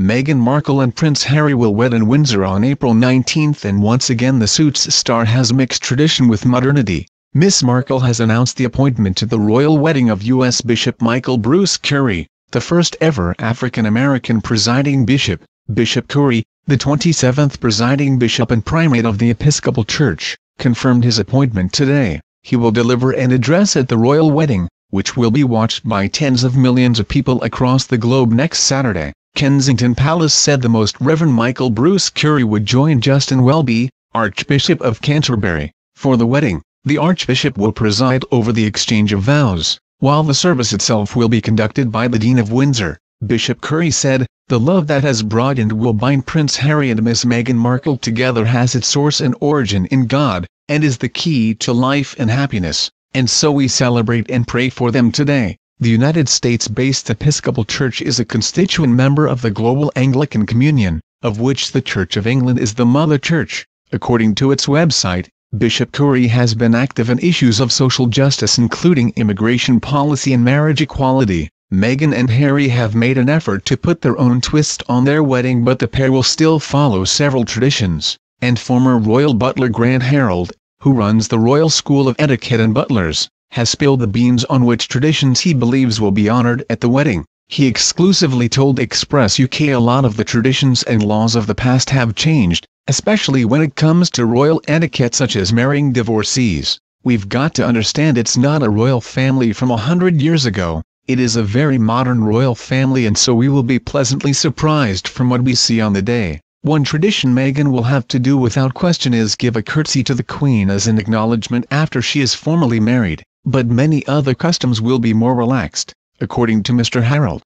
Meghan Markle and Prince Harry will wed in Windsor on April 19 and once again the Suits star has mixed tradition with modernity. Miss Markle has announced the appointment to the royal wedding of U.S. Bishop Michael Bruce Curry, the first ever African-American presiding bishop. Bishop Curry, the 27th presiding bishop and primate of the Episcopal Church, confirmed his appointment today. He will deliver an address at the royal wedding, which will be watched by tens of millions of people across the globe next Saturday. Kensington Palace said the Most Reverend Michael Bruce Curry would join Justin Welby, Archbishop of Canterbury, for the wedding. The Archbishop will preside over the exchange of vows, while the service itself will be conducted by the Dean of Windsor. Bishop Curry said, The love that has brought and will bind Prince Harry and Miss Meghan Markle together has its source and origin in God, and is the key to life and happiness and so we celebrate and pray for them today. The United States-based Episcopal Church is a constituent member of the Global Anglican Communion, of which the Church of England is the mother church. According to its website, Bishop Curry has been active in issues of social justice including immigration policy and marriage equality. Meghan and Harry have made an effort to put their own twist on their wedding but the pair will still follow several traditions, and former royal butler Grant Harrold, who runs the Royal School of Etiquette and Butlers, has spilled the beans on which traditions he believes will be honored at the wedding. He exclusively told Express UK a lot of the traditions and laws of the past have changed, especially when it comes to royal etiquette such as marrying divorcees. We've got to understand it's not a royal family from a hundred years ago, it is a very modern royal family and so we will be pleasantly surprised from what we see on the day. One tradition Meghan will have to do without question is give a curtsy to the Queen as an acknowledgement after she is formally married, but many other customs will be more relaxed, according to Mr. Harrold.